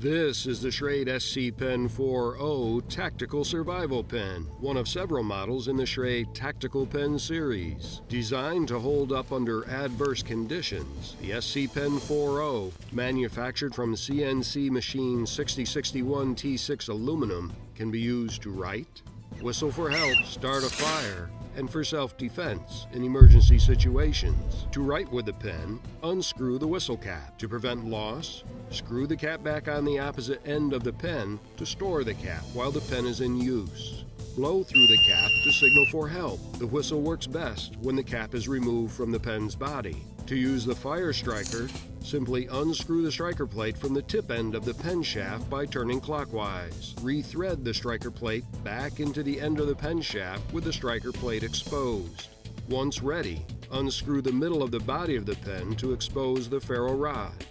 This is the Schrade SC Pen 4.0 Tactical Survival Pen, one of several models in the Schrade Tactical Pen series. Designed to hold up under adverse conditions, the SC Pen 4.0, manufactured from CNC machine 6061 T6 aluminum, can be used to write, whistle for help, start a fire, and for self-defense in emergency situations. To write with the pen, unscrew the whistle cap. To prevent loss, screw the cap back on the opposite end of the pen to store the cap while the pen is in use. Blow through the cap to signal for help. The whistle works best when the cap is removed from the pen's body. To use the fire striker, simply unscrew the striker plate from the tip end of the pen shaft by turning clockwise. Rethread the striker plate back into the end of the pen shaft with the striker plate exposed. Once ready, unscrew the middle of the body of the pen to expose the ferro rod.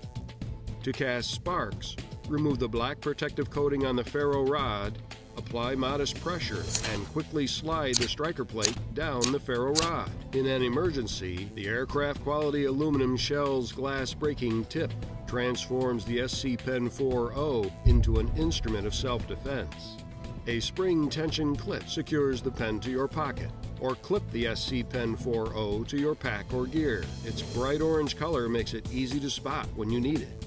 To cast sparks, remove the black protective coating on the ferro rod Apply modest pressure and quickly slide the striker plate down the ferro rod. In an emergency, the aircraft quality aluminum shell's glass breaking tip transforms the SC Pen 4.0 into an instrument of self-defense. A spring tension clip secures the pen to your pocket, or clip the SC Pen 4.0 to your pack or gear. Its bright orange color makes it easy to spot when you need it.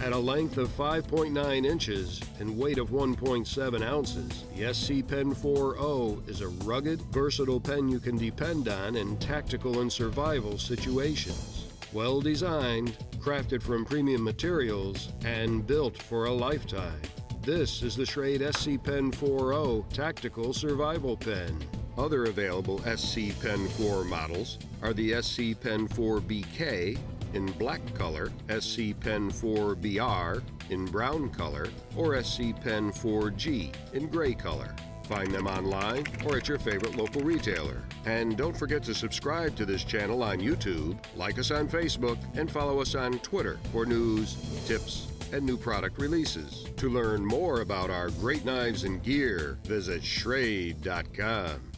At a length of 5.9 inches and weight of 1.7 ounces, the SC Pen 4.0 is a rugged, versatile pen you can depend on in tactical and survival situations. Well designed, crafted from premium materials, and built for a lifetime. This is the Schrade SC Pen 4.0 Tactical Survival Pen. Other available SC Pen 4 models are the SC Pen 4 BK in black color, SC Pen 4BR in brown color, or SC Pen 4G in gray color. Find them online or at your favorite local retailer. And don't forget to subscribe to this channel on YouTube, like us on Facebook, and follow us on Twitter for news, tips, and new product releases. To learn more about our great knives and gear, visit Schrade.com.